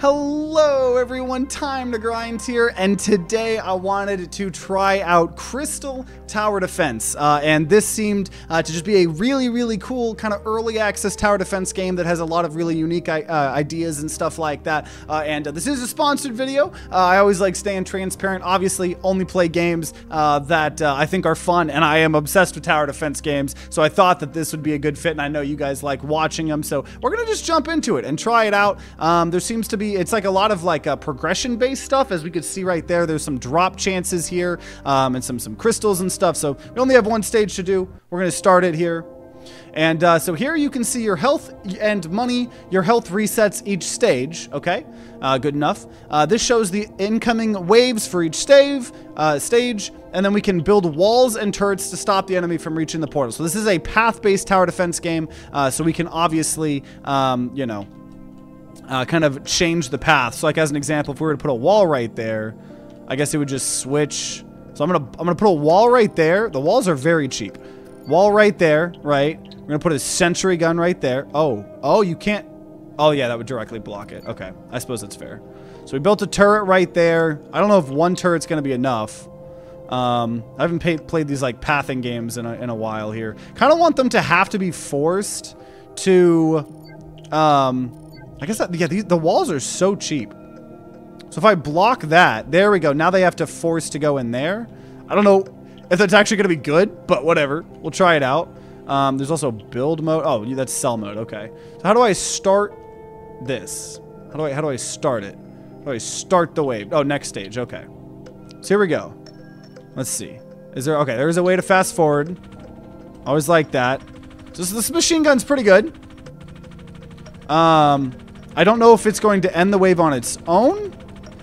Hello everyone, Time to Grind here, and today I wanted to try out Crystal Tower Defense, uh, and this seemed uh, to just be a really, really cool kind of early access tower defense game that has a lot of really unique uh, ideas and stuff like that, uh, and uh, this is a sponsored video. Uh, I always like staying transparent, obviously only play games that I think are fun, and I am obsessed with tower defense games, so I thought that this would be a good fit, and I know you guys like watching them, so we're gonna just jump into it and try it out. Um, there seems to be it's like a lot of like uh, progression based stuff as we could see right there. There's some drop chances here um, and some some crystals and stuff. So we only have one stage to do. We're going to start it here. And uh, so here you can see your health and money your health resets each stage okay? Uh, good enough. Uh, this shows the incoming waves for each stage uh, stage and then we can build walls and turrets to stop the enemy from reaching the portal. So this is a path-based tower defense game uh, so we can obviously um, you know uh, kind of change the path. So like as an example, if we were to put a wall right there, I guess it would just switch. So I'm gonna I'm gonna put a wall right there. The walls are very cheap. Wall right there, right? We're gonna put a sentry gun right there. Oh, oh, you can't. Oh yeah, that would directly block it. Okay, I suppose that's fair. So we built a turret right there. I don't know if one turret's gonna be enough. Um, I haven't pay, played these like pathing games in a, in a while here. Kind of want them to have to be forced to um, I guess that, yeah, the, walls are so cheap. So if I block that, there we go. Now they have to force to go in there. I don't know if that's actually going to be good, but whatever. We'll try it out. Um, there's also build mode. Oh, that's sell mode. Okay. So how do I start this? How do I how do I start it? How do I start the wave? Oh, next stage. Okay. So here we go. Let's see. Is there okay? There's a way to fast forward. Always like that. So this, this machine gun's pretty good. Um, I don't know if it's going to end the wave on its own.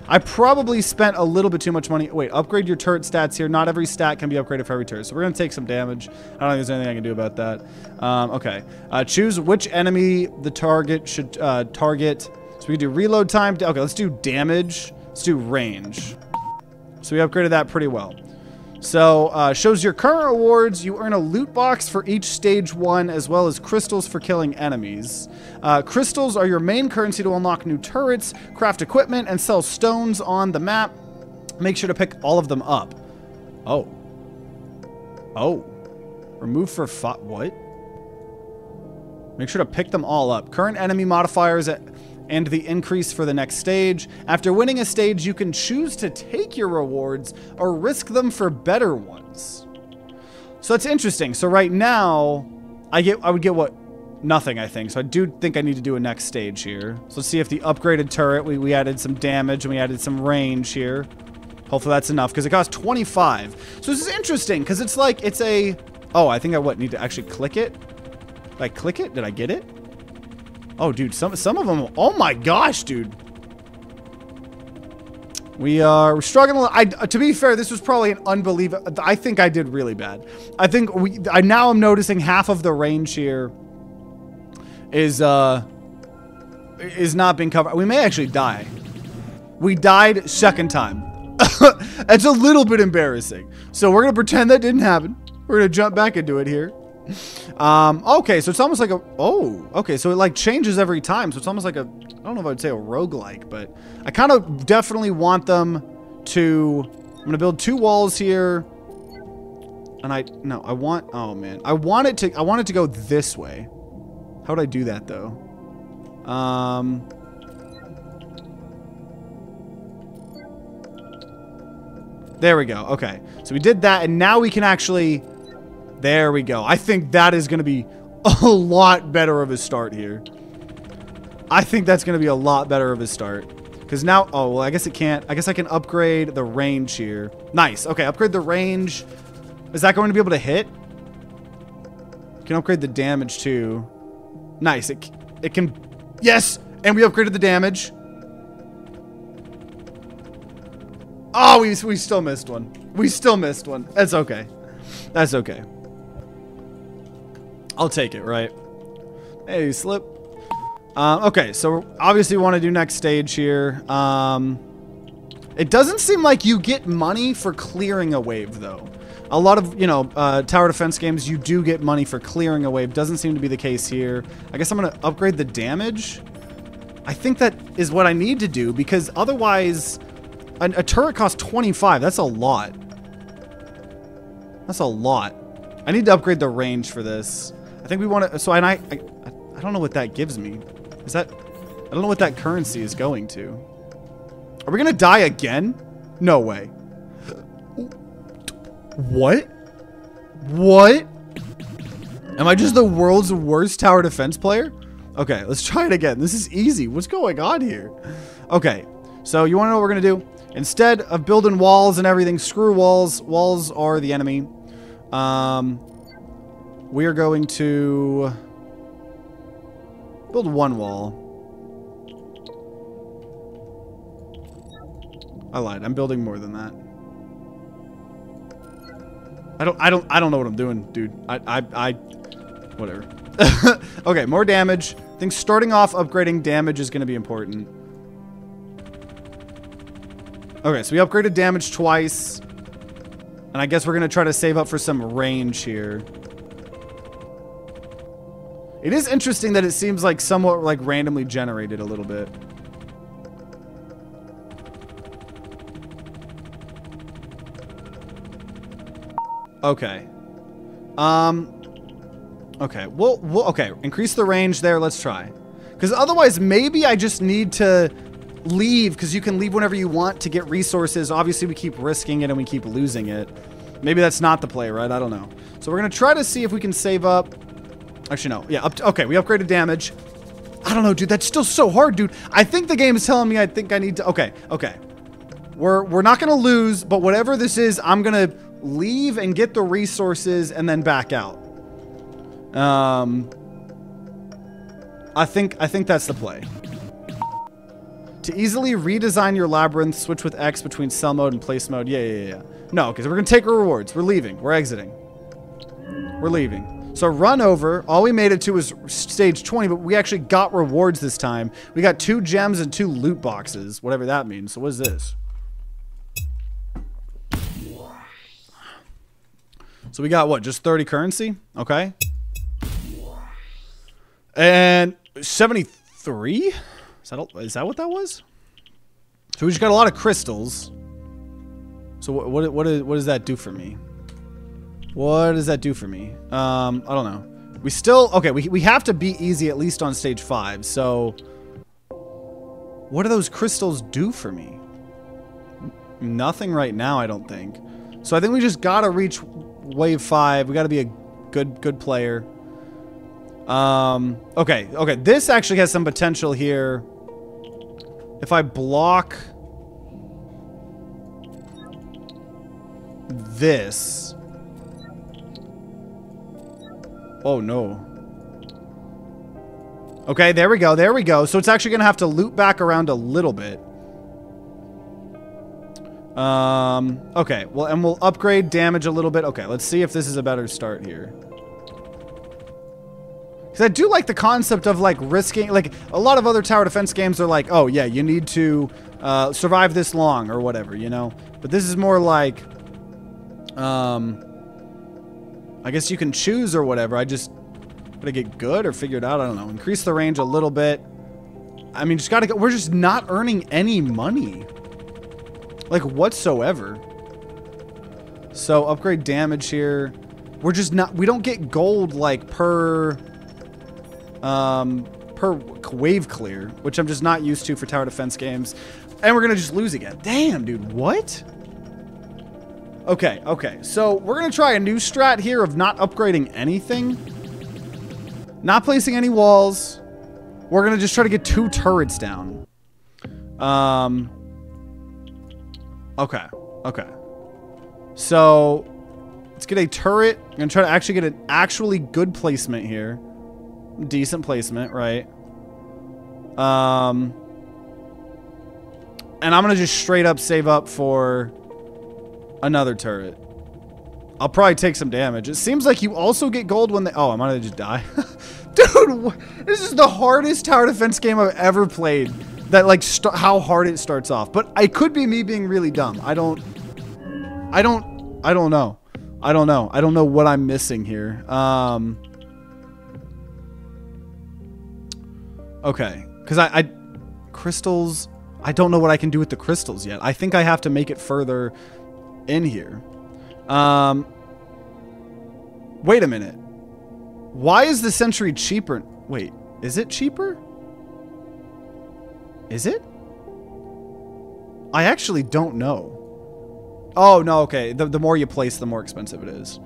I probably spent a little bit too much money. Wait, upgrade your turret stats here. Not every stat can be upgraded for every turret. So we're going to take some damage. I don't think there's anything I can do about that. Um, okay. Uh, choose which enemy the target should uh, target. So we can do reload time. Okay, let's do damage. Let's do range. So we upgraded that pretty well. So, uh, shows your current rewards. You earn a loot box for each stage one, as well as crystals for killing enemies. Uh, crystals are your main currency to unlock new turrets, craft equipment, and sell stones on the map. Make sure to pick all of them up. Oh. Oh. Remove for what? Make sure to pick them all up. Current enemy modifiers and the increase for the next stage. After winning a stage, you can choose to take your rewards or risk them for better ones. So that's interesting. So right now, I get I would get what nothing, I think. So I do think I need to do a next stage here. So let's see if the upgraded turret, we, we added some damage and we added some range here. Hopefully that's enough because it costs 25. So this is interesting because it's like, it's a, oh, I think I what, need to actually click it? Did I click it? Did I get it? Oh, dude, some some of them. Oh my gosh, dude. We are struggling. I, to be fair, this was probably an unbelievable. I think I did really bad. I think we. I now am noticing half of the range here is uh is not being covered. We may actually die. We died second time. It's a little bit embarrassing. So we're gonna pretend that didn't happen. We're gonna jump back into it here. Um, okay, so it's almost like a, oh, okay, so it like changes every time. So it's almost like a, I don't know if I would say a roguelike, but I kind of definitely want them to, I'm going to build two walls here. And I, no, I want, oh man, I want it to, I want it to go this way. How would I do that though? Um, there we go. Okay. So we did that and now we can actually there we go. I think that is going to be a lot better of a start here. I think that's going to be a lot better of a start. Because now, oh, well, I guess it can't. I guess I can upgrade the range here. Nice. Okay, upgrade the range. Is that going to be able to hit? Can upgrade the damage too. Nice. It, it can, yes. And we upgraded the damage. Oh, we, we still missed one. We still missed one. That's okay. That's okay. I'll take it, right? Hey, slip. Uh, okay, so obviously we want to do next stage here. Um, it doesn't seem like you get money for clearing a wave, though. A lot of, you know, uh, tower defense games, you do get money for clearing a wave. Doesn't seem to be the case here. I guess I'm going to upgrade the damage. I think that is what I need to do because otherwise a, a turret costs 25. That's a lot. That's a lot. I need to upgrade the range for this. I think we want to, so and I, I, I don't know what that gives me. Is that, I don't know what that currency is going to. Are we going to die again? No way. What? What? Am I just the world's worst tower defense player? Okay, let's try it again. This is easy. What's going on here? Okay, so you want to know what we're going to do? Instead of building walls and everything, screw walls. Walls are the enemy. Um, we are going to build one wall. I lied. I'm building more than that. I don't, I don't, I don't know what I'm doing, dude. I, I, I, whatever. okay, more damage. I think starting off upgrading damage is going to be important. Okay, so we upgraded damage twice. And I guess we're going to try to save up for some range here. It is interesting that it seems like somewhat like randomly generated a little bit. Okay. Um, okay. We'll, we'll, okay. Increase the range there. Let's try. Because otherwise, maybe I just need to leave because you can leave whenever you want to get resources. Obviously, we keep risking it and we keep losing it. Maybe that's not the play, right? I don't know. So we're going to try to see if we can save up. Actually, no. Yeah, okay, we upgraded damage. I don't know, dude. That's still so hard, dude. I think the game is telling me I think I need to... Okay, okay. We're, we're not going to lose, but whatever this is, I'm going to leave and get the resources and then back out. Um, I think I think that's the play. To easily redesign your labyrinth, switch with X between sell mode and place mode. Yeah, yeah, yeah. Yeah. No, because we're going to take our rewards. We're leaving. We're exiting. We're leaving. So run over. All we made it to was stage 20, but we actually got rewards this time. We got two gems and two loot boxes, whatever that means. So what is this? So we got what? Just 30 currency? Okay. And 73? Is that, is that what that was? So we just got a lot of crystals. So what, what, what, is, what does that do for me? What does that do for me? Um, I don't know. We still, okay, we, we have to beat easy at least on stage five. So what do those crystals do for me? Nothing right now, I don't think. So I think we just gotta reach wave five. We gotta be a good, good player. Um, okay, okay. This actually has some potential here. If I block this. Oh, no. Okay, there we go. There we go. So it's actually going to have to loop back around a little bit. Um, okay. Well, and we'll upgrade damage a little bit. Okay, let's see if this is a better start here. Because I do like the concept of like risking, like a lot of other tower defense games are like, oh yeah, you need to uh, survive this long or whatever, you know? But this is more like, um, I guess you can choose or whatever. I just gotta get good or figure it out. I don't know. Increase the range a little bit. I mean, just gotta go. We're just not earning any money. Like whatsoever. So upgrade damage here. We're just not, we don't get gold like per, um, per wave clear, which I'm just not used to for tower defense games. And we're to just lose again. Damn, dude, what? Okay, okay. So we're going to try a new strat here of not upgrading anything. Not placing any walls. We're going to just try to get two turrets down. Um, okay, okay. So let's get a turret. I'm going to try to actually get an actually good placement here. Decent placement, right? Um, and I'm going to just straight up save up for another turret. I'll probably take some damage. It seems like you also get gold when they... Oh, I might have just die. Dude, this is the hardest tower defense game I've ever played. That, like, how hard it starts off. But it could be me being really dumb. I don't... I don't... I don't know. I don't know. I don't know what I'm missing here. Um... Okay. Because I, I... crystals. I don't know what I can do with the crystals yet. I think I have to make it further in here. Um, wait a minute. Why is the Sentry cheaper? Wait, is it cheaper? Is it? I actually don't know. Oh, no, okay. The, the more you place, the more expensive it is.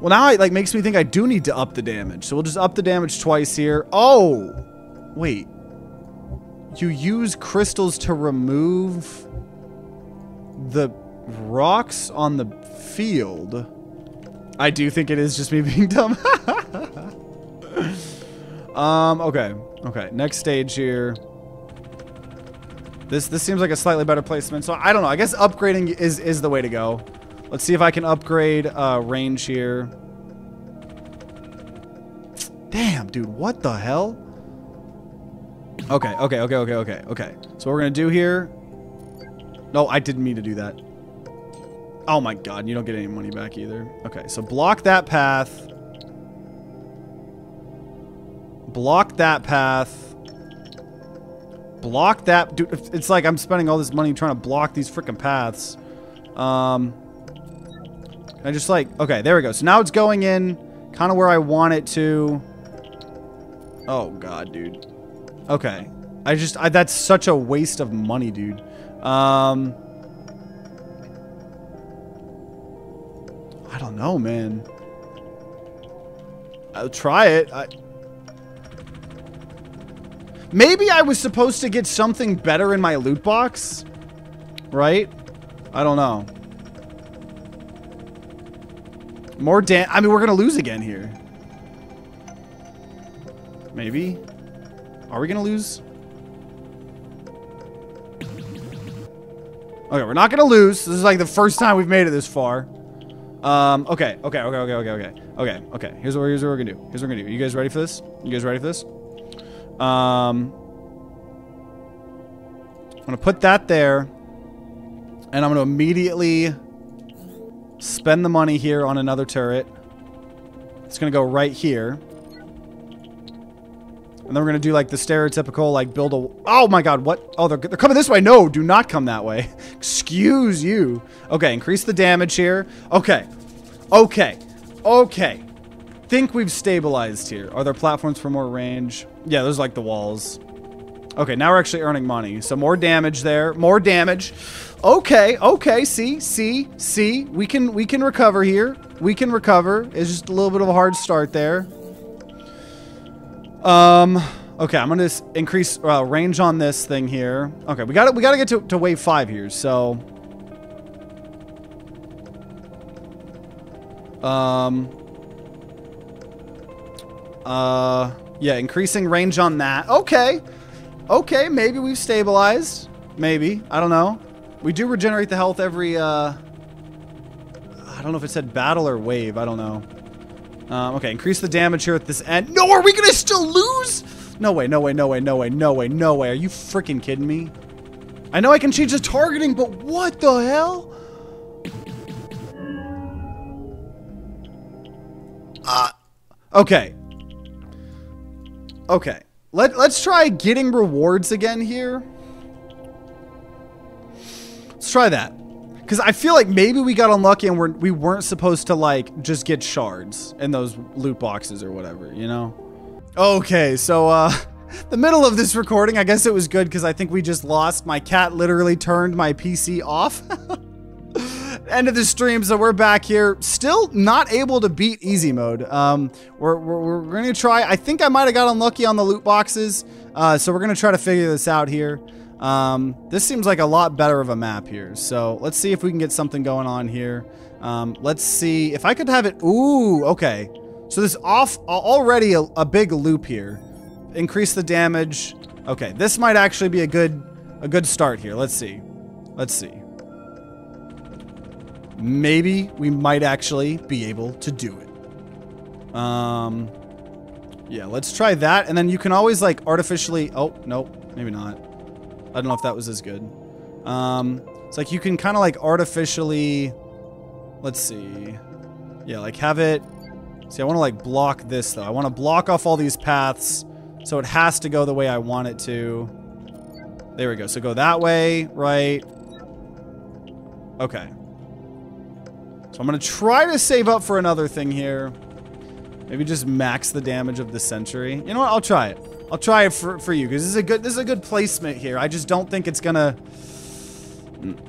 Well, now it like makes me think I do need to up the damage. So we'll just up the damage twice here. Oh! Wait. You use crystals to remove the rocks on the field. I do think it is just me being dumb. um, okay. Okay, next stage here. This this seems like a slightly better placement. So I don't know. I guess upgrading is is the way to go. Let's see if I can upgrade uh, range here. Damn, dude, what the hell? Okay, okay, okay, okay, okay, okay. So what we're gonna do here. No, I didn't mean to do that. Oh my god, you don't get any money back either. Okay, so block that path. Block that path. Block that. Dude, it's like I'm spending all this money trying to block these freaking paths. Um, I just like, okay, there we go. So now it's going in kind of where I want it to. Oh god, dude. Okay. I just, I, that's such a waste of money, dude. Um, I don't know, man. I'll try it. I, maybe I was supposed to get something better in my loot box, right? I don't know. More dan- I mean, we're gonna lose again here. Maybe? Are we gonna lose? Okay, we're not gonna lose. This is like the first time we've made it this far. Um, okay, okay, okay, okay, okay, okay, okay, okay. Here's what, here's what we're gonna do. Here's what we're gonna do. You guys ready for this? You guys ready for this? Um, I'm gonna put that there, and I'm gonna immediately spend the money here on another turret. It's gonna go right here. And then we're to do like the stereotypical, like build a... Oh my god, what? Oh, they're, they're coming this way. No, do not come that way. Excuse you. Okay, increase the damage here. Okay. Okay. Okay. Think we've stabilized here. Are there platforms for more range? Yeah, those are like the walls. Okay, now we're actually earning money. So more damage there. More damage. Okay, okay, see, see, see. We can we can recover here. We can recover. It's just a little bit of a hard start there. Um, okay, I'm gonna increase uh, range on this thing here. Okay, we got We got to get to, to wave five here. So, um, uh, yeah, increasing range on that. Okay, okay, maybe we've stabilized. Maybe I don't know. We do regenerate the health every. Uh, I don't know if it said battle or wave. I don't know. Um, okay, increase the damage here at this end. No, are we gonna still lose? No way, no way, no way, no way, no way, no way. Are you freaking kidding me? I know I can change the targeting, but what the hell? Uh, okay. Okay. Let, let's try getting rewards again here. Let's try that. Because I feel like maybe we got unlucky and we're, we weren't supposed to, like, just get shards in those loot boxes or whatever, you know? Okay, so, uh, the middle of this recording, I guess it was good because I think we just lost. My cat literally turned my PC off. End of the stream, so we're back here. Still not able to beat easy mode. Um, we're, we're, we're going to try. I think I might have got unlucky on the loot boxes. Uh, so we're going to try to figure this out here. Um, this seems like a lot better of a map here. So let's see if we can get something going on here. Um, let's see if I could have it. Ooh, okay. So this off already a, a big loop here. Increase the damage. Okay, this might actually be a good a good start here. Let's see. Let's see. Maybe we might actually be able to do it. Um, yeah, let's try that. And then you can always like artificially, oh, nope, maybe not. I don't know if that was as good. Um, it's like you can kind of like artificially, let's see. Yeah, like have it, see, I want to like block this though. I want to block off all these paths so it has to go the way I want it to. There we go. So go that way, right? Okay. So I'm going to try to save up for another thing here. Maybe just max the damage of the Sentry. You know what? I'll try it. I'll try it for, for you because this is a good this is a good placement here. I just don't think it's gonna.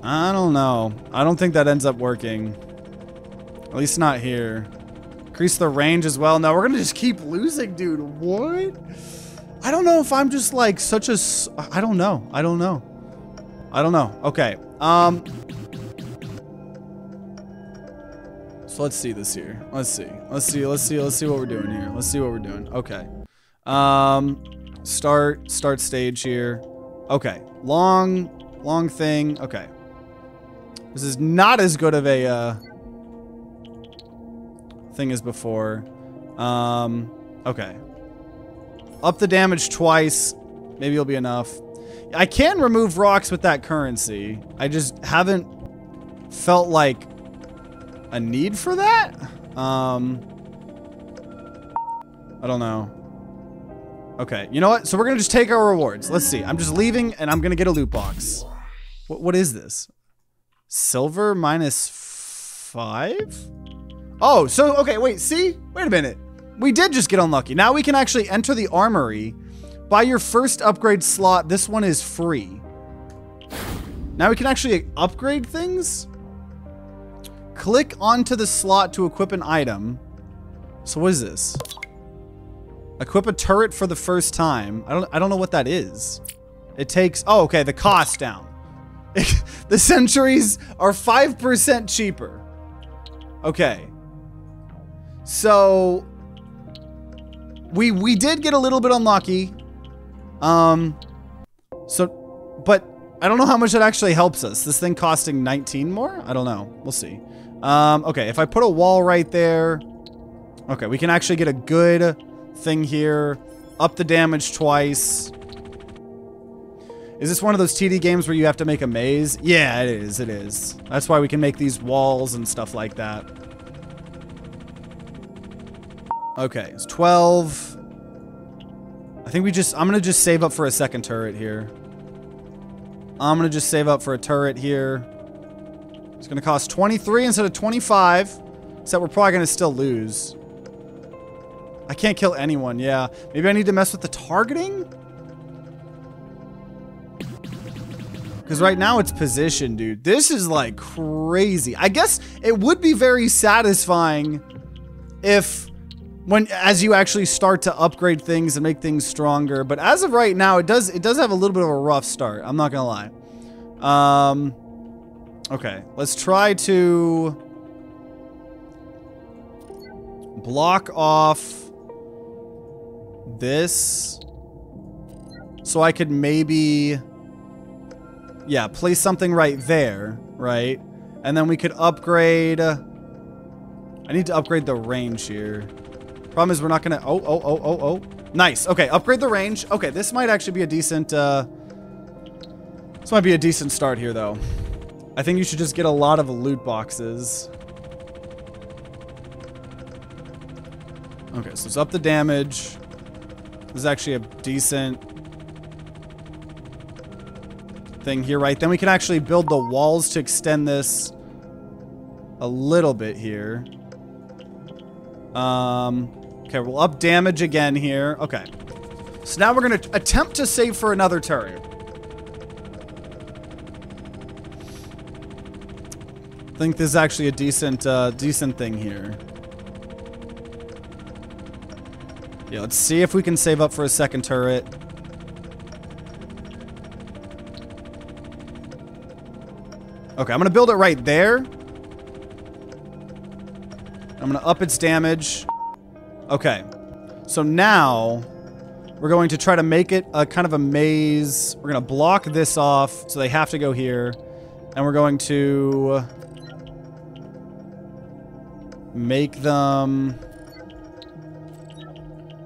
I don't know. I don't think that ends up working. At least not here. Increase the range as well. No, we're gonna just keep losing, dude. What? I don't know if I'm just like such a. I don't know. I don't know. I don't know. Okay. Um. So let's see this here. Let's see. Let's see. Let's see. Let's see what we're doing here. Let's see what we're doing. Okay. Um, start start stage here. Okay. Long long thing. Okay. This is not as good of a uh, thing as before. Um, okay. Up the damage twice. Maybe it'll be enough. I can remove rocks with that currency. I just haven't felt like a need for that? Um, I don't know. Okay, you know what? So we're gonna just take our rewards. Let's see. I'm just leaving and I'm gonna get a loot box. What, what is this? Silver minus five? Oh, so, okay, wait, see? Wait a minute. We did just get unlucky. Now we can actually enter the armory. Buy your first upgrade slot. This one is free. Now we can actually upgrade things? Click onto the slot to equip an item. So what is this? Equip a turret for the first time. I don't I don't know what that is. It takes oh okay, the cost down. the sentries are 5% cheaper. Okay. So we we did get a little bit unlucky. Um so but I don't know how much it actually helps us. This thing costing 19 more? I don't know. We'll see. Um, okay, if I put a wall right there... Okay, we can actually get a good thing here. Up the damage twice. Is this one of those TD games where you have to make a maze? Yeah, it is. It is. That's why we can make these walls and stuff like that. Okay, it's 12. I think we just... I'm to just save up for a second turret here. I'm to just save up for a turret here. It's to cost 23 instead of 25. Except we're probably to still lose. I can't kill anyone, yeah. Maybe I need to mess with the targeting? Because right now it's position, dude. This is like crazy. I guess it would be very satisfying if when as you actually start to upgrade things and make things stronger. But as of right now, it does it does have a little bit of a rough start. I'm not gonna lie. Um Okay, let's try to block off this so I could maybe yeah, place something right there, right? And then we could upgrade I need to upgrade the range here. Problem is we're not gonna oh oh oh oh oh nice okay upgrade the range okay this might actually be a decent uh this might be a decent start here though I think you should just get a lot of loot boxes. Okay, so it's up the damage. Is actually a decent thing here, right? Then we can actually build the walls to extend this a little bit here. Um, okay, we'll up damage again here. Okay. So now we're going to attempt to save for another turret. I think this is actually a decent, uh, decent thing here. Yeah, let's see if we can save up for a second turret. Okay, I'm gonna build it right there. I'm gonna up its damage. Okay. So now, we're going to try to make it a kind of a maze. We're gonna block this off, so they have to go here. And we're going to make them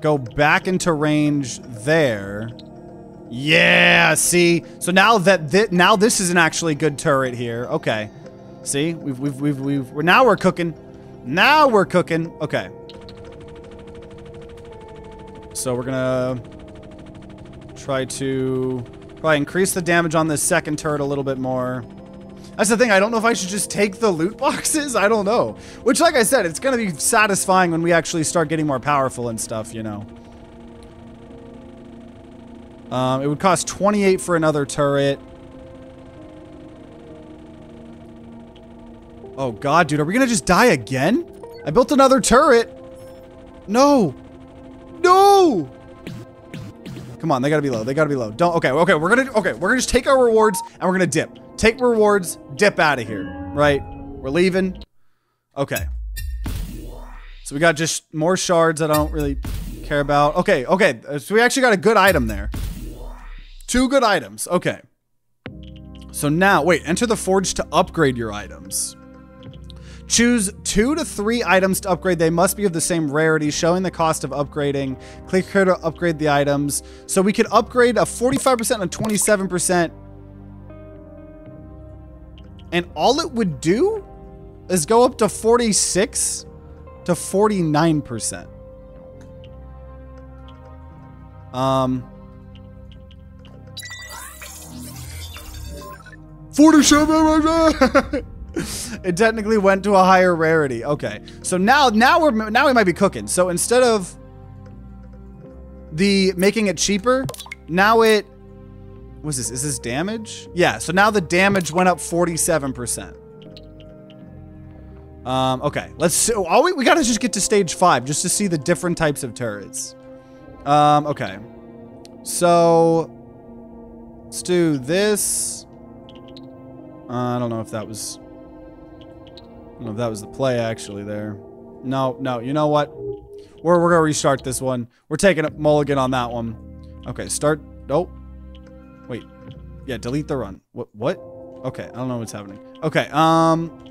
go back into range there. Yeah, see? So now that th now this is an actually good turret here. Okay. See? We've we've we've we've we're now we're cooking. Now we're cooking. Okay. So we're going to try to Probably increase the damage on this second turret a little bit more. That's the thing. I don't know if I should just take the loot boxes. I don't know. Which, like I said, it's to be satisfying when we actually start getting more powerful and stuff, you know. Um, it would cost 28 for another turret. Oh, God, dude. Are we to just die again? I built another turret. No. No. Come on, they gotta be low. They gotta be low. Don't. Okay, okay. We're gonna. Okay, we're gonna just take our rewards and we're gonna dip. Take rewards, dip out of here. Right? We're leaving. Okay. So we got just more shards that I don't really care about. Okay, okay. Uh, so we actually got a good item there. Two good items. Okay. So now, wait. Enter the forge to upgrade your items. Choose two to three items to upgrade. They must be of the same rarity, showing the cost of upgrading. Click here to upgrade the items. So we could upgrade a 45% and a 27%. And all it would do is go up to 46 to 49%. Um, 47 it technically went to a higher rarity. Okay. So now now we're now we might be cooking. So instead of the making it cheaper, now it what's this? Is this damage? Yeah, so now the damage went up 47%. Um, okay, let's see. All we, we gotta just get to stage five just to see the different types of turrets. Um, okay. So let's do this. Uh, I don't know if that was I don't know if that was the play actually there. No, no, you know what? We're, we're gonna restart this one. We're taking a mulligan on that one. Okay, start. Oh. Wait. Yeah, delete the run. What? What? Okay, I don't know what's happening. Okay, um.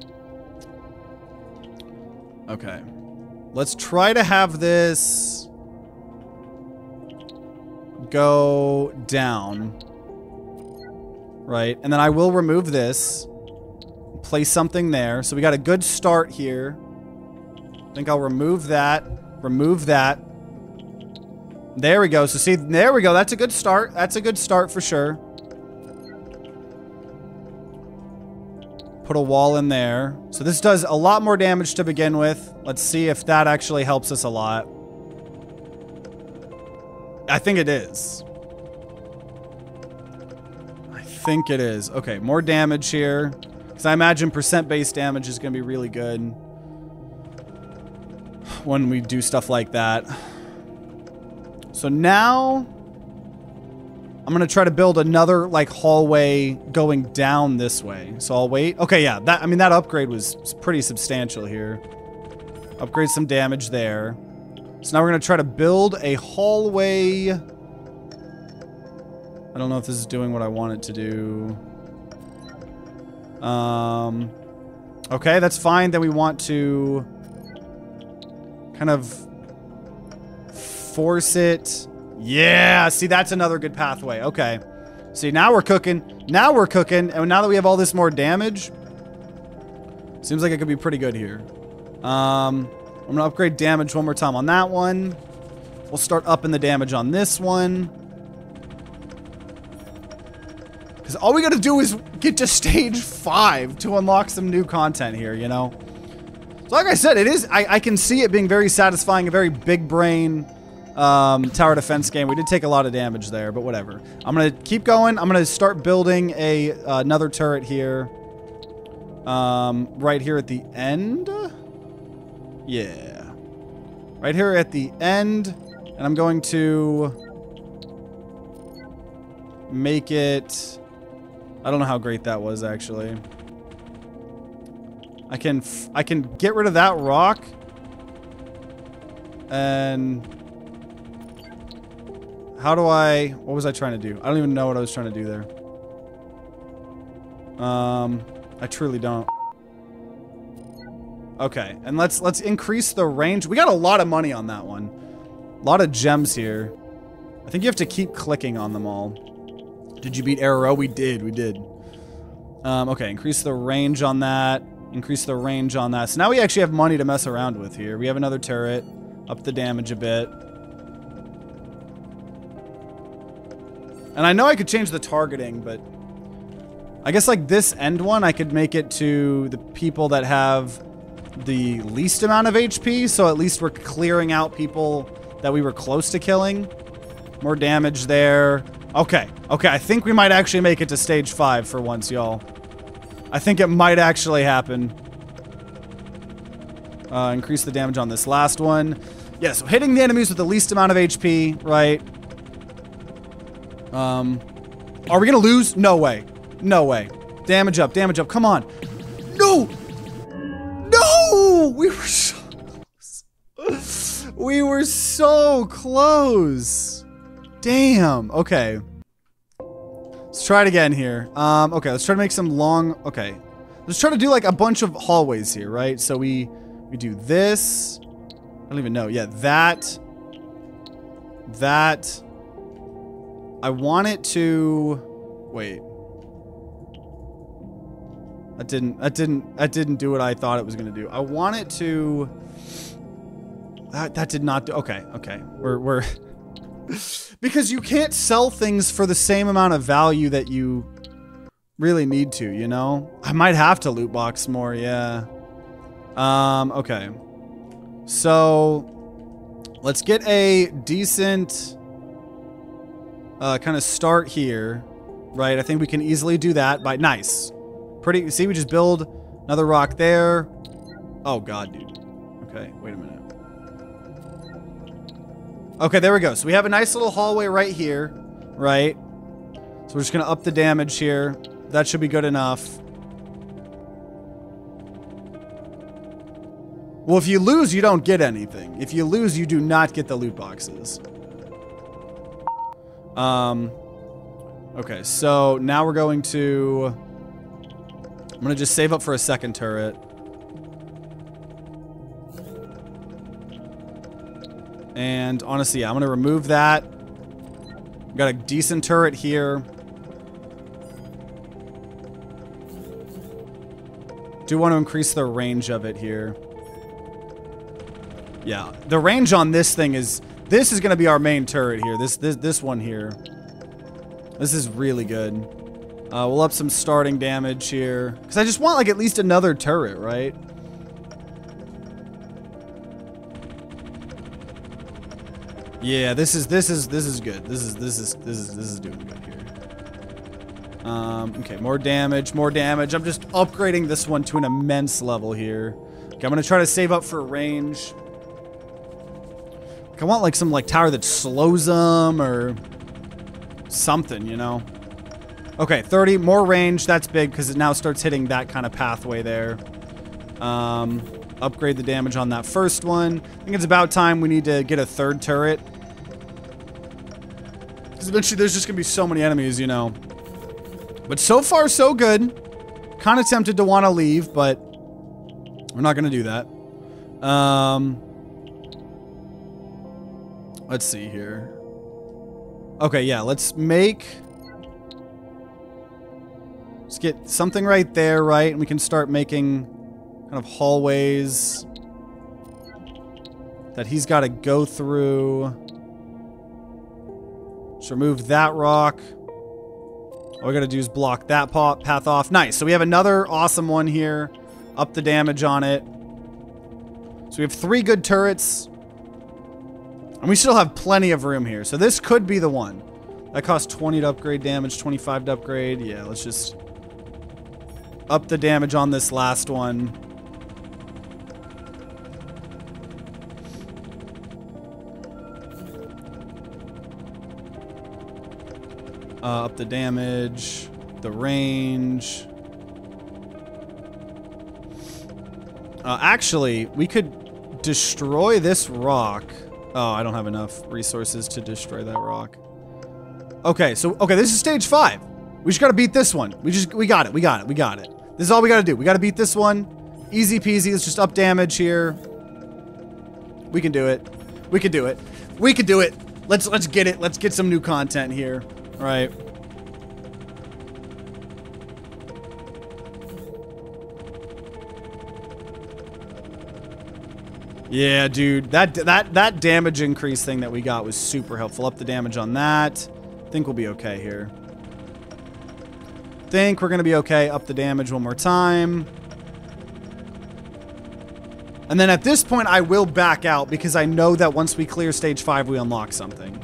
Okay. Let's try to have this go down. Right, and then I will remove this place something there. So we got a good start here. I think I'll remove that. Remove that. There we go. So see, there we go. That's a good start. That's a good start for sure. Put a wall in there. So this does a lot more damage to begin with. Let's see if that actually helps us a lot. I think it is. I think it is. Okay, more damage here. Because I imagine percent-based damage is going to be really good when we do stuff like that. So now I'm going to try to build another like hallway going down this way. So I'll wait. Okay, yeah. That I mean that upgrade was pretty substantial here. Upgrade some damage there. So now we're going to try to build a hallway. I don't know if this is doing what I want it to do. Um, okay, that's fine. Then we want to kind of force it. Yeah, see, that's another good pathway. Okay. See, now we're cooking. Now we're cooking. And now that we have all this more damage, seems like it could be pretty good here. Um, I'm going to upgrade damage one more time on that one. We'll start upping the damage on this one. Because all we gotta do is get to stage five to unlock some new content here, you know? So like I said, it is, I, I can see it being very satisfying, a very big brain um, tower defense game. We did take a lot of damage there, but whatever. I'm gonna keep going. I'm gonna start building a uh, another turret here. Um, right here at the end. Yeah. Right here at the end. And I'm going to make it I don't know how great that was, actually. I can I can get rid of that rock. And... How do I... What was I trying to do? I don't even know what I was trying to do there. Um, I truly don't. Okay, and let's let's increase the range. We got a lot of money on that one. A lot of gems here. I think you have to keep clicking on them all. Did you beat Arrow? We did. We did. Um, okay, increase the range on that. Increase the range on that. So now we actually have money to mess around with here. We have another turret. Up the damage a bit. And I know I could change the targeting, but I guess like this end one, I could make it to the people that have the least amount of HP. So at least we're clearing out people that we were close to killing. More damage there. Okay. Okay. I think we might actually make it to stage five for once, y'all. I think it might actually happen. Uh, increase the damage on this last one. Yeah, so hitting the enemies with the least amount of HP, right? Um, are we gonna lose? No way. No way. Damage up, damage up. Come on. No! No! We were so close. We were so close. Damn. Okay. Let's try it again here. Um, okay, let's try to make some long... Okay. Let's try to do like a bunch of hallways here, right? So we we do this. I don't even know. Yeah, that. That. I want it to... Wait. That didn't, that didn't, that didn't do what I thought it was going to do. I want it to... That, that did not do... Okay, okay. We're, we're... because you can't sell things for the same amount of value that you really need to, you know? I might have to loot box more, yeah. Um, okay. So, let's get a decent uh, kind of start here, right? I think we can easily do that by... Nice. Pretty... See, we just build another rock there. Oh, God, dude. Okay, wait a minute. Okay, there we go. So we have a nice little hallway right here, right? So we're just to up the damage here. That should be good enough. Well, if you lose, you don't get anything. If you lose, you do not get the loot boxes. Um, okay, so now we're going to... I'm going to just save up for a second turret. And honestly, yeah, I'm going to remove that. Got a decent turret here. Do want to increase the range of it here. Yeah, the range on this thing is... This is going to be our main turret here. This, this, this one here. This is really good. Uh, we'll up some starting damage here. Because I just want, like, at least another turret, right? Yeah, this is this is this is good. This is this is this is this is doing good here. Um, okay, more damage, more damage. I'm just upgrading this one to an immense level here. Okay, I'm gonna try to save up for range. I want like some like tower that slows them or something, you know. Okay, 30 more range. That's big because it now starts hitting that kind of pathway there. Um, upgrade the damage on that first one. I think it's about time we need to get a third turret. Because eventually there's just going to be so many enemies, you know. But so far, so good. Kind of tempted to want to leave, but we're not going to do that. Um, let's see here. Okay, yeah, let's make... Let's get something right there, right? And we can start making kind of hallways that he's got to go through. Just remove that rock. All we got to do is block that path off. Nice. So we have another awesome one here. Up the damage on it. So we have three good turrets. And we still have plenty of room here. So this could be the one. That costs 20 to upgrade damage, 25 to upgrade. Yeah, let's just up the damage on this last one. Uh, up the damage, the range. Uh, actually, we could destroy this rock. Oh, I don't have enough resources to destroy that rock. Okay, so, okay, this is stage five. We just gotta beat this one. We just, we got it, we got it, we got it. This is all we gotta do. We gotta beat this one. Easy peasy, let's just up damage here. We can do it. We can do it. We can do it. Let's, let's get it. Let's get some new content here. Right. Yeah, dude. That that that damage increase thing that we got was super helpful. Up the damage on that. think we'll be okay here. Think we're to be okay. Up the damage one more time. And then at this point, I will back out because I know that once we clear stage five, we unlock something.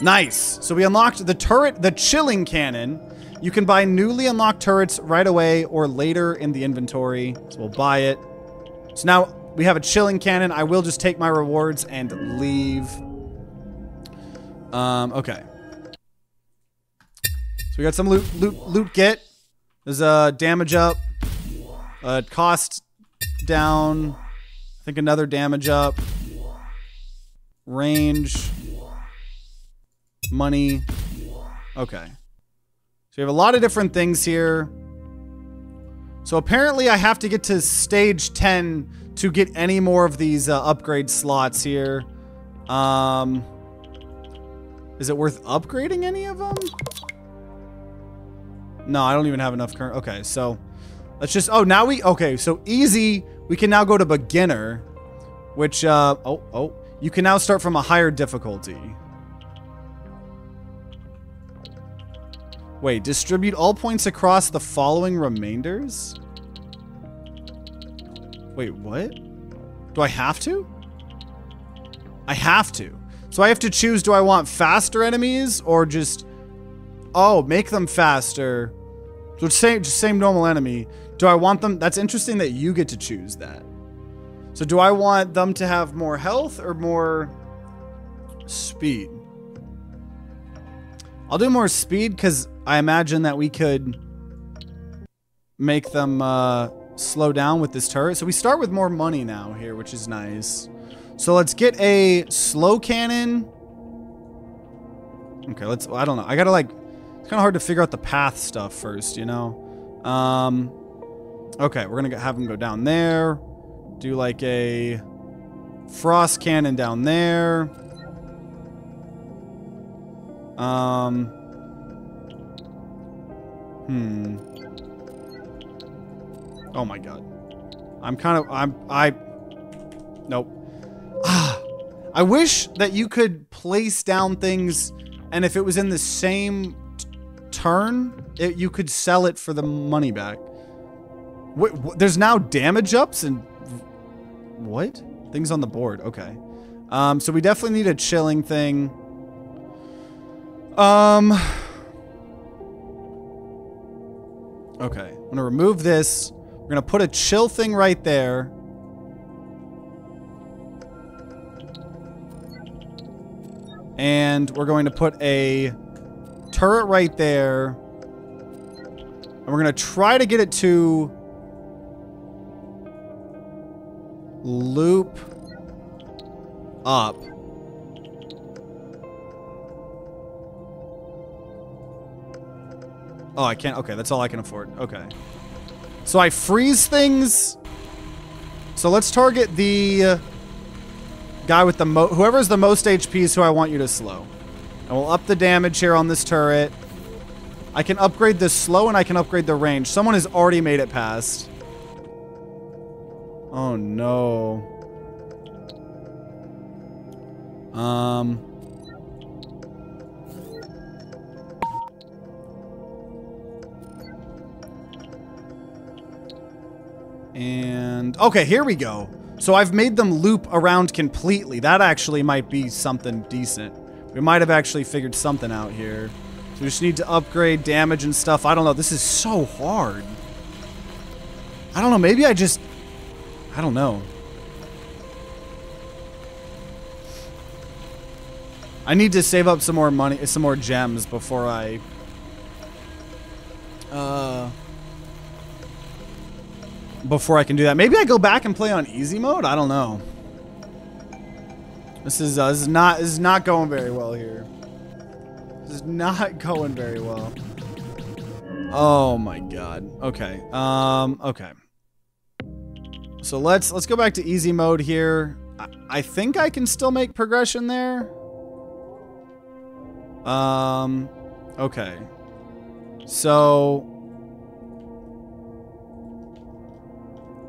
Nice. So we unlocked the turret, the chilling cannon. You can buy newly unlocked turrets right away or later in the inventory. So we'll buy it. So now we have a chilling cannon. I will just take my rewards and leave. Um, okay. So we got some loot, loot, loot get. There's a damage up. Uh, cost down. I think another damage up. Range. Money. Okay. So we have a lot of different things here. So apparently I have to get to stage 10 to get any more of these uh, upgrade slots here. Um, is it worth upgrading any of them? No, I don't even have enough current. Okay, so let's just, oh, now we, okay, so easy we can now go to beginner, which, uh, oh, oh, you can now start from a higher difficulty. Wait, distribute all points across the following remainders? Wait, what? Do I have to? I have to. So I have to choose, do I want faster enemies or just, oh, make them faster. So same, just same normal enemy. Do I want them? That's interesting that you get to choose that. So do I want them to have more health or more speed? I'll do more speed because I imagine that we could make them uh, slow down with this turret. So we start with more money now here, which is nice. So let's get a slow cannon. Okay, let's, I don't know. I gotta like, it's kind of hard to figure out the path stuff first, you know? Um, Okay, we're gonna have him go down there. Do like a frost cannon down there. Um. Hmm. Oh my god. I'm kind of I'm I Nope. Ah. I wish that you could place down things and if it was in the same turn, it, you could sell it for the money back. Wait, there's now damage ups and what? Things on the board. Okay. Um, so we definitely need a chilling thing. Um. Okay. I'm gonna remove this. We're gonna put a chill thing right there. And we're going to put a turret right there. And we're gonna try to get it to loop up. Oh, I can't. Okay, that's all I can afford. Okay. So I freeze things. So let's target the guy with the mo- whoever's the most HP is who I want you to slow. And we'll up the damage here on this turret. I can upgrade the slow and I can upgrade the range. Someone has already made it past. Oh no. Um. And okay, here we go. So I've made them loop around completely. That actually might be something decent. We might have actually figured something out here. So we just need to upgrade damage and stuff. I don't know. This is so hard. I don't know. Maybe I just I don't know. I need to save up some more money, some more gems before I... Uh... Before I can do that. Maybe I go back and play on easy mode? I don't know. This is, uh, this is not, this is not going very well here. This is not going very well. Oh my god. Okay. Um, okay. So let's let's go back to easy mode here. I, I think I can still make progression there. Um, okay. So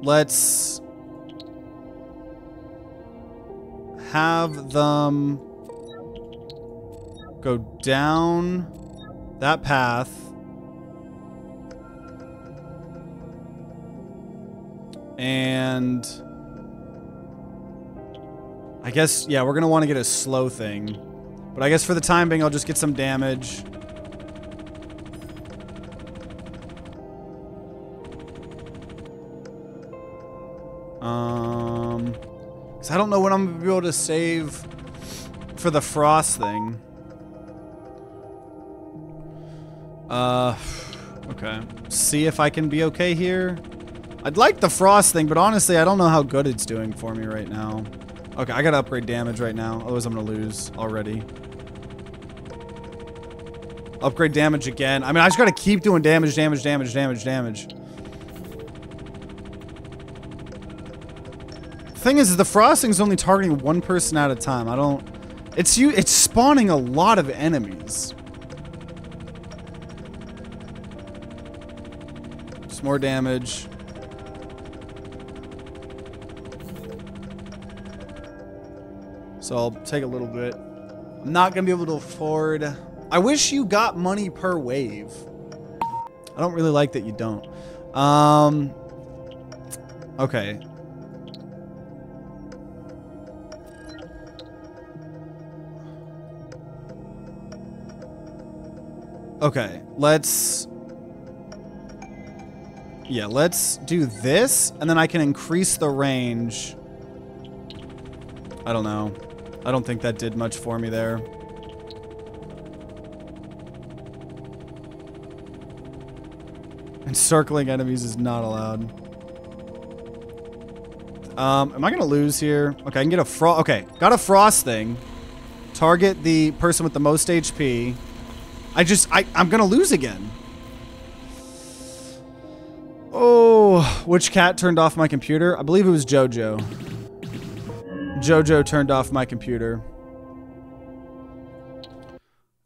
let's have them go down that path. And I guess, yeah, we're going to want to get a slow thing. But I guess for the time being, I'll just get some damage. Um, because I don't know when I'm to be able to save for the frost thing. Uh, okay. See if I can be okay here. I'd like the frost thing, but honestly, I don't know how good it's doing for me right now. Okay, I gotta upgrade damage right now, otherwise I'm gonna lose already. Upgrade damage again. I mean, I just gotta keep doing damage, damage, damage, damage, damage. Thing is, the frosting is only targeting one person at a time. I don't... It's you. It's spawning a lot of enemies. Just more damage. So I'll take a little bit. I'm not going to be able to afford... I wish you got money per wave. I don't really like that you don't. Um... Okay. Okay, let's... Yeah, let's do this, and then I can increase the range. I don't know. I don't think that did much for me there. Encircling enemies is not allowed. Um, am I gonna lose here? Okay, I can get a frost. Okay, got a frost thing. Target the person with the most HP. I just, I, I'm gonna lose again. Oh, which cat turned off my computer? I believe it was Jojo. Jojo turned off my computer.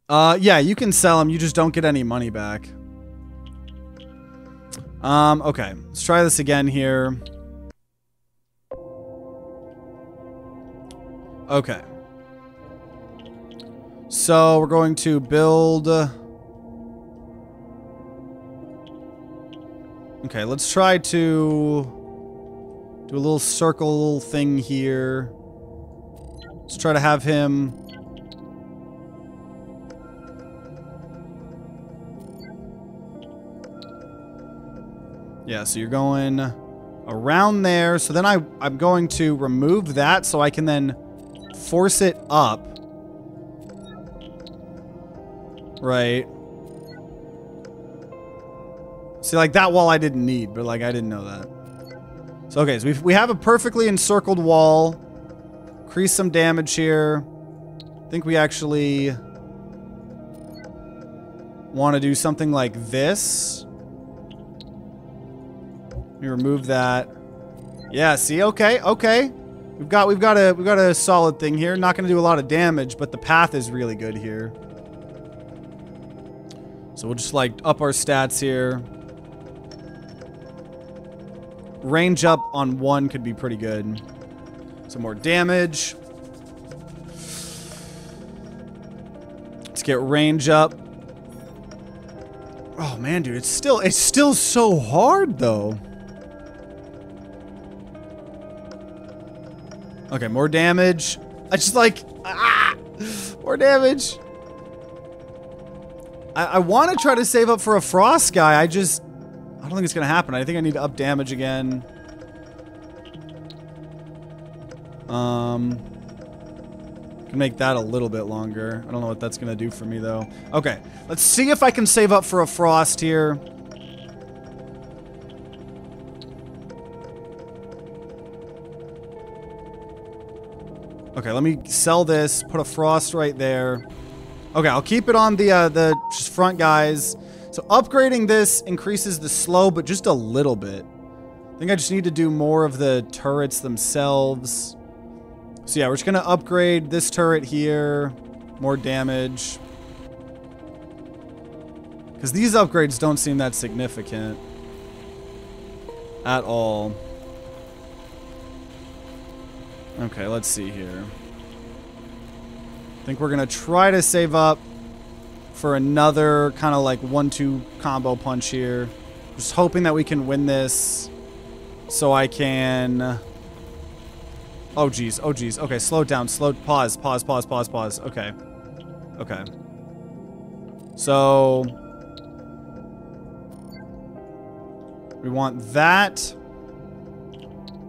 Uh, yeah, you can sell them. You just don't get any money back. Um, okay. Let's try this again here. Okay. So, we're going to build... Uh, okay, let's try to do a little circle thing here. Let's try to have him... Yeah, so you're going around there. So then I, I'm going to remove that so I can then force it up. Right. See, like that wall I didn't need, but like I didn't know that. So, okay, so we we have a perfectly encircled wall. Increase some damage here. I think we actually want to do something like this. Me remove that. Yeah, see, okay, okay. We've got we've got a we've got a solid thing here. Not gonna do a lot of damage, but the path is really good here. So we'll just like up our stats here. Range up on one could be pretty good. Some more damage. Let's get range up. Oh man, dude, it's still it's still so hard though. Okay, more damage. I just like ah, more damage. I, I want to try to save up for a frost guy. I just I don't think it's gonna happen. I think I need to up damage again. Um, can make that a little bit longer. I don't know what that's going to do for me, though. Okay, let's see if I can save up for a frost here. Okay, let me sell this, put a frost right there. Okay, I'll keep it on the uh, the front guys. So upgrading this increases the slow, but just a little bit. I think I just need to do more of the turrets themselves. So yeah, we're just to upgrade this turret here. More damage. Because these upgrades don't seem that significant. At all. Okay, let's see here. I think we're to try to save up for another kind of like one-two combo punch here. Just hoping that we can win this so I can... Oh, geez. Oh, geez. Okay, slow down. Slow... Pause. Pause, pause, pause, pause. Okay. Okay. So... We want that.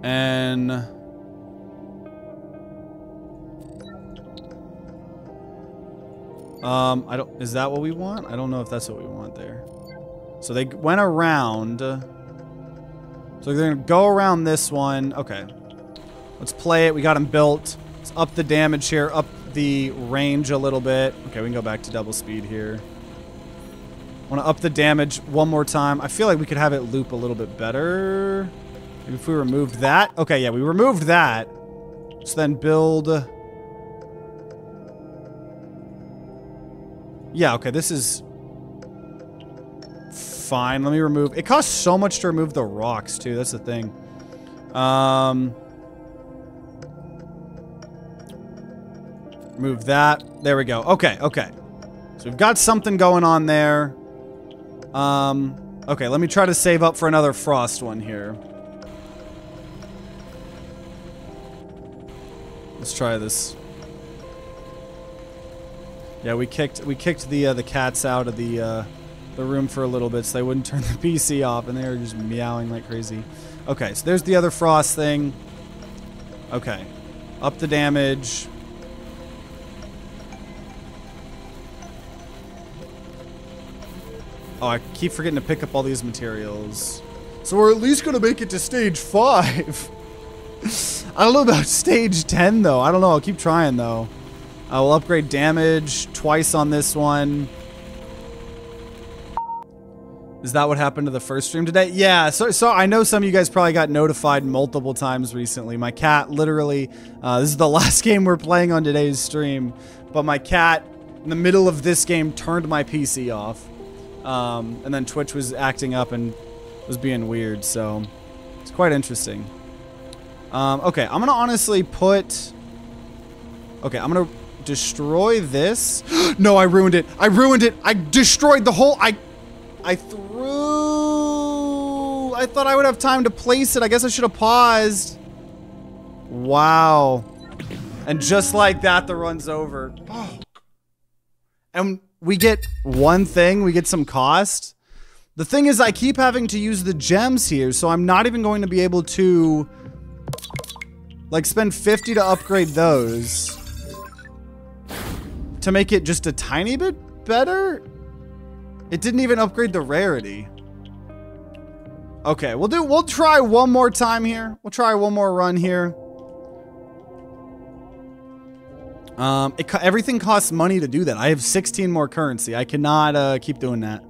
And... Um, I don't... Is that what we want? I don't know if that's what we want there. So they went around. So they're to go around this one. Okay. Let's play it. We got them built. Let's up the damage here. Up the range a little bit. Okay, we can go back to double speed here. Want to up the damage one more time. I feel like we could have it loop a little bit better. Maybe if we removed that. Okay, yeah, we removed that. So then build... Yeah, okay, this is fine. Let me remove... It costs so much to remove the rocks, too. That's the thing. Um... Move that. There we go. Okay, okay. So we've got something going on there. Um, okay, let me try to save up for another frost one here. Let's try this. Yeah, we kicked we kicked the uh, the cats out of the uh, the room for a little bit so they wouldn't turn the PC off, and they were just meowing like crazy. Okay, so there's the other frost thing. Okay, up the damage. Oh, I keep forgetting to pick up all these materials. So we're at least going to make it to stage 5. I don't know about stage 10, though. I don't know. I'll keep trying, though. I will upgrade damage twice on this one. Is that what happened to the first stream today? Yeah, so, so I know some of you guys probably got notified multiple times recently. My cat literally, uh, this is the last game we're playing on today's stream, but my cat, in the middle of this game, turned my PC off. Um, and then Twitch was acting up and was being weird, so it's quite interesting. Um, okay, I'm gonna honestly put... Okay, I'm gonna destroy this. no, I ruined it. I ruined it. I destroyed the whole... I... I threw... I thought I would have time to place it. I guess I should have paused. Wow. And just like that, the run's over. Oh. And we get one thing, we get some cost. The thing is, I keep having to use the gems here, so I'm not even going to be able to, like, spend 50 to upgrade those. To make it just a tiny bit better? It didn't even upgrade the rarity. Okay, we'll do, we'll try one more time here. We'll try one more run here. Um, it, everything costs money to do that. I have 16 more currency. I cannot uh, keep doing that.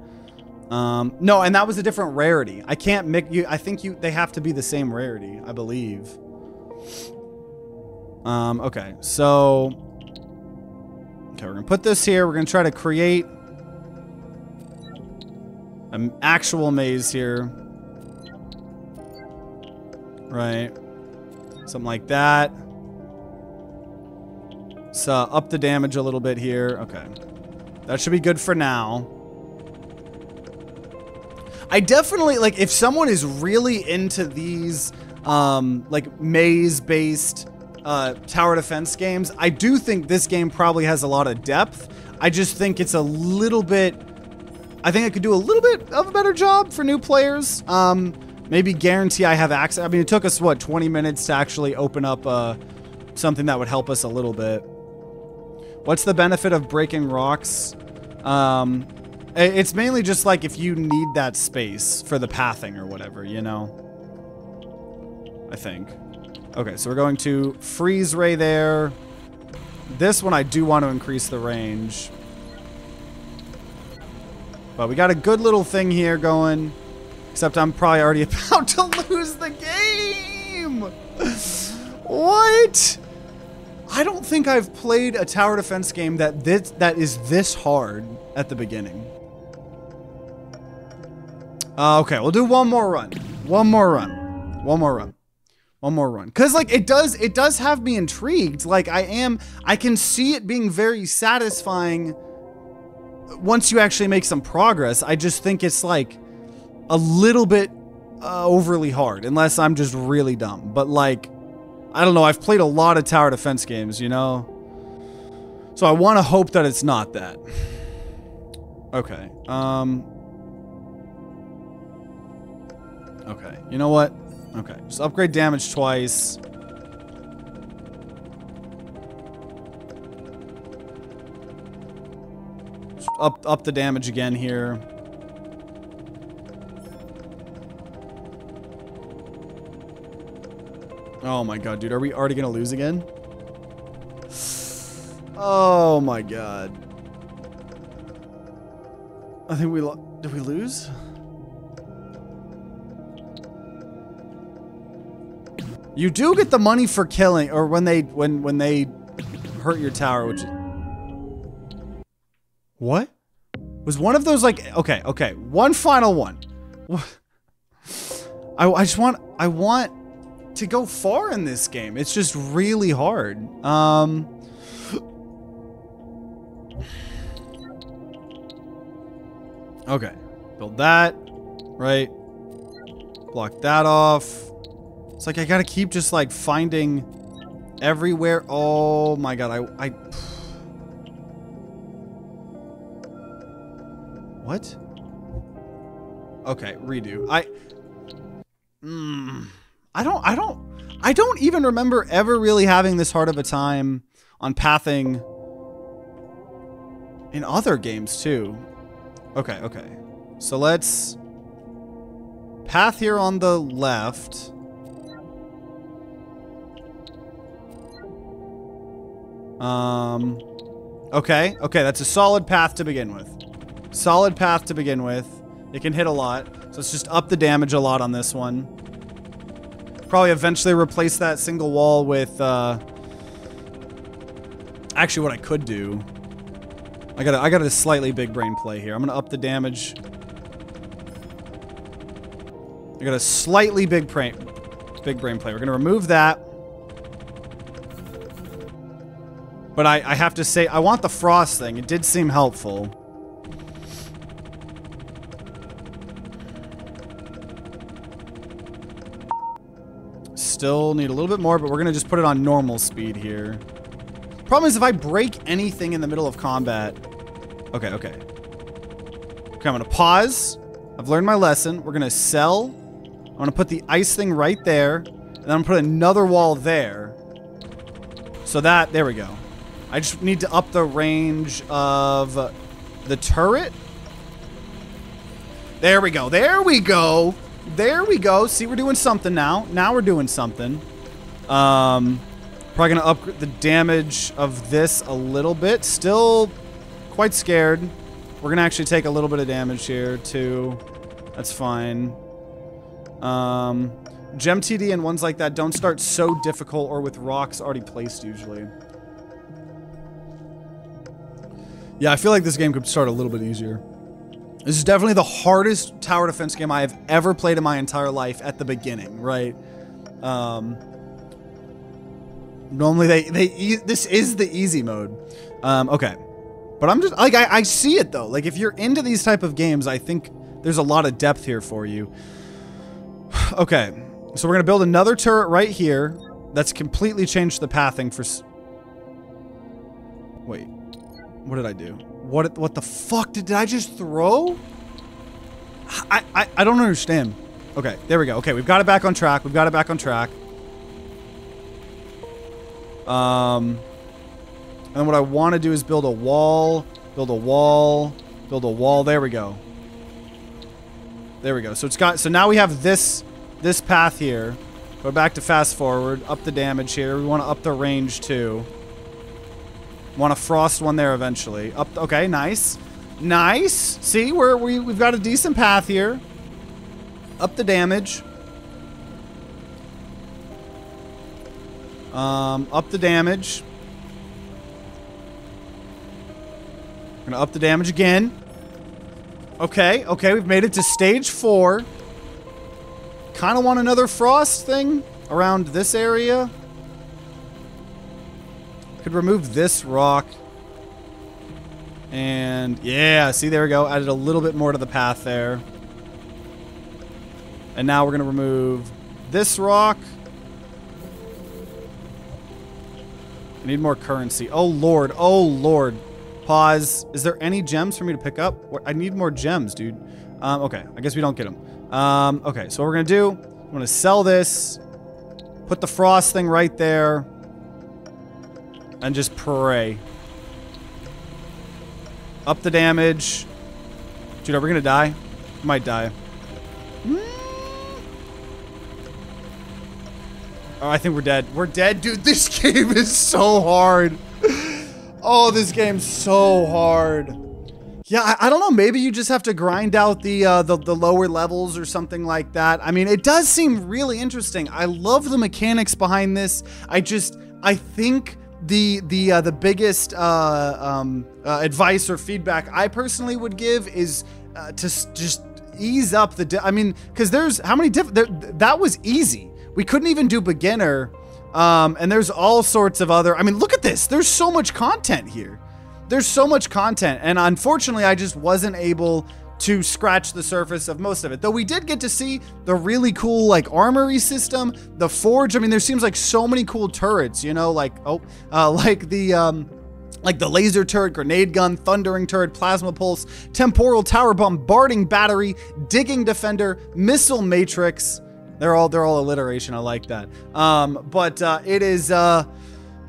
Um, no, and that was a different rarity. I can't make you. I think you. They have to be the same rarity. I believe. Um, okay, so. Okay, we're gonna put this here. We're gonna try to create an actual maze here. Right. Something like that. So up the damage a little bit here. Okay. That should be good for now. I definitely, like, if someone is really into these, um, like, maze-based uh, tower defense games, I do think this game probably has a lot of depth. I just think it's a little bit... I think I could do a little bit of a better job for new players. Um, maybe guarantee I have access. I mean, it took us, what, 20 minutes to actually open up uh, something that would help us a little bit. What's the benefit of breaking rocks? Um, it's mainly just like if you need that space for the pathing or whatever, you know? I think. Okay, so we're going to freeze ray there. This one I do want to increase the range. But we got a good little thing here going. Except I'm probably already about to lose the game! what? I don't think I've played a tower defense game that this, that is this hard at the beginning. Uh, okay, we'll do one more run. One more run. One more run. One more run. Cause like it does it does have me intrigued. Like I am I can see it being very satisfying once you actually make some progress. I just think it's like a little bit uh, overly hard, unless I'm just really dumb. But like, I don't know. I've played a lot of tower defense games, you know? So I want to hope that it's not that. Okay. Um. Okay. You know what? Okay. Just upgrade damage twice. Up up the damage again here. Oh my god, dude. Are we already to lose again? Oh my god. I think we lo- did we lose? You do get the money for killing or when they when when they hurt your tower, which What? Was one of those like okay, okay, one final one. I I just want I want to go far in this game. It's just really hard. Um Okay. Build that. Right. Block that off. It's like I gotta keep just like finding everywhere. Oh my god, I... I what? Okay, redo. I... Mm, I don't... I don't... I don't even remember ever really having this hard of a time on pathing in other games too. Okay, okay. So let's path here on the left. Um, okay, okay, that's a solid path to begin with. Solid path to begin with. It can hit a lot, so let's just up the damage a lot on this one. Probably eventually replace that single wall with, uh... Actually, what I could do I got a, I got a slightly big brain play here. I'm gonna up the damage. I got a slightly big brain, big brain play. We're gonna remove that. But I, I have to say, I want the frost thing. It did seem helpful. Still need a little bit more, but we're gonna just put it on normal speed here. Problem is, if I break anything in the middle of combat, Okay, okay. Okay, I'm gonna pause. I've learned my lesson. We're gonna sell. I'm gonna put the ice thing right there. And then I'm gonna put another wall there. So that, there we go. I just need to up the range of the turret. There we go. There we go. There we go. See, we're doing something now. Now we're doing something. Um, probably gonna upgrade the damage of this a little bit. Still quite scared. We're going to actually take a little bit of damage here, too. That's fine. Um, Gem TD and ones like that don't start so difficult or with rocks already placed, usually. Yeah, I feel like this game could start a little bit easier. This is definitely the hardest tower defense game I have ever played in my entire life at the beginning, right? Um, normally they, they, this is the easy mode. Um, okay. But I'm just like I, I see it though. Like if you're into these type of games, I think there's a lot of depth here for you. okay, so we're gonna build another turret right here. That's completely changed the pathing for. Wait, what did I do? What what the fuck did, did I just throw? I, I I don't understand. Okay, there we go. Okay, we've got it back on track. We've got it back on track. Um. And what I want to do is build a wall, build a wall, build a wall. There we go. There we go. So it's got, so now we have this, this path here. Go back to fast forward, up the damage here. We want to up the range too. Want to frost one there eventually. Up, okay, nice. Nice. See, we're, we, we've got a decent path here. Up the damage. Um, up the damage. Gonna up the damage again. Okay, okay, we've made it to stage four. Kind of want another frost thing around this area. Could remove this rock. And yeah, see, there we go. Added a little bit more to the path there. And now we're going to remove this rock. I need more currency. Oh, Lord. Oh, Lord. Pause. Is there any gems for me to pick up? I need more gems, dude. Um, okay. I guess we don't get them. Um, okay. So what we're going to do, I'm going to sell this. Put the frost thing right there. And just pray. Up the damage. Dude, are we to die? We might die. Oh, I think we're dead. We're dead. Dude, this game is so hard. Oh, this game's so hard. Yeah, I, I, don't know. Maybe you just have to grind out the, uh, the the lower levels or something like that. I mean, it does seem really interesting. I love the mechanics behind this. I just, I think the the uh, the biggest uh, um, uh, advice or feedback I personally would give is uh, to just ease up the. I mean, because there's how many diff. There, that was easy we couldn't even do beginner. Um, and there's all sorts of other, I mean, look at this. There's so much content here. There's so much content. And unfortunately, I just wasn't able to scratch the surface of most of it. Though we did get to see the really cool like armory system, the forge. I mean, there seems like so many cool turrets, you know, like, oh, uh, like the, um, like the laser turret, grenade gun, thundering turret, plasma pulse, temporal tower, bombarding battery, digging defender, missile matrix, they're all they're all alliteration. I like that. Um, but uh, it is uh,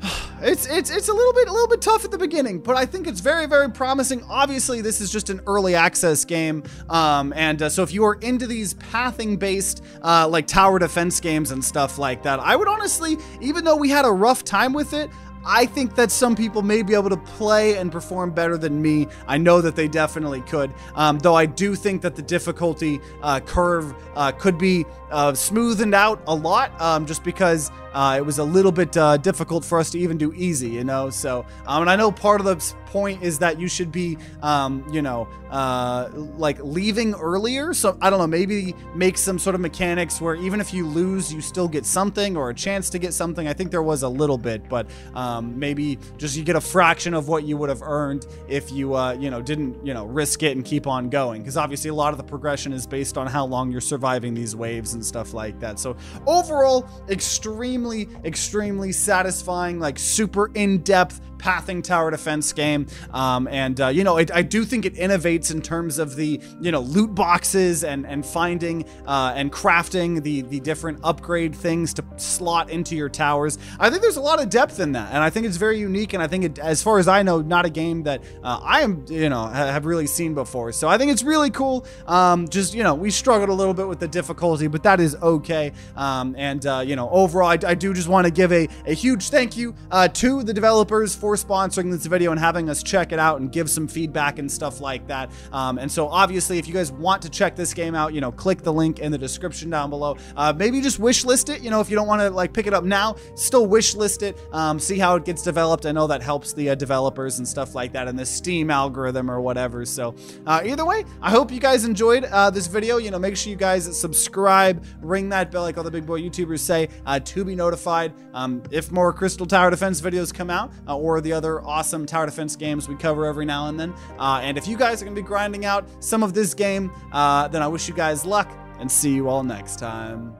it's it's it's a little bit a little bit tough at the beginning, but I think it's very very promising. Obviously, this is just an early access game, um, and uh, so if you are into these pathing based uh, like tower defense games and stuff like that, I would honestly, even though we had a rough time with it, I think that some people may be able to play and perform better than me. I know that they definitely could, um, though I do think that the difficulty uh, curve uh, could be uh, smoothened out a lot um, just because uh, it was a little bit uh, difficult for us to even do easy, you know. So, um, and I know part of the point is that you should be, um, you know, uh, like leaving earlier. So I don't know, maybe make some sort of mechanics where even if you lose, you still get something or a chance to get something. I think there was a little bit, but um, maybe just you get a fraction of what you would have earned if you, uh, you know, didn't, you know, risk it and keep on going. Because obviously a lot of the progression is based on how long you're surviving these waves and stuff like that. So overall, extremely, extremely satisfying, like super in-depth pathing tower defense game. Um, and, uh, you know, it, I do think it innovates in terms of the, you know, loot boxes and, and finding uh, and crafting the, the different upgrade things to slot into your towers. I think there's a lot of depth in that. And I think it's very unique. And I think, it, as far as I know, not a game that uh, I am, you know, have really seen before. So I think it's really cool. Um, just, you know, we struggled a little bit with the difficulty, but that is okay. Um, and, uh, you know, overall, I, I, do just want to give a, a huge thank you uh, to the developers for for sponsoring this video and having us check it out and give some feedback and stuff like that. Um, and so obviously, if you guys want to check this game out, you know, click the link in the description down below. Uh, maybe just wish list it. You know, if you don't want to like pick it up now, still wish list it. Um, see how it gets developed. I know that helps the uh, developers and stuff like that and the Steam algorithm or whatever. So uh, either way, I hope you guys enjoyed uh, this video. You know, make sure you guys subscribe, ring that bell like all the big boy YouTubers say uh, to be notified um, if more Crystal Tower Defense videos come out uh, or the other awesome tower defense games we cover every now and then. Uh, and if you guys are going to be grinding out some of this game, uh, then I wish you guys luck and see you all next time.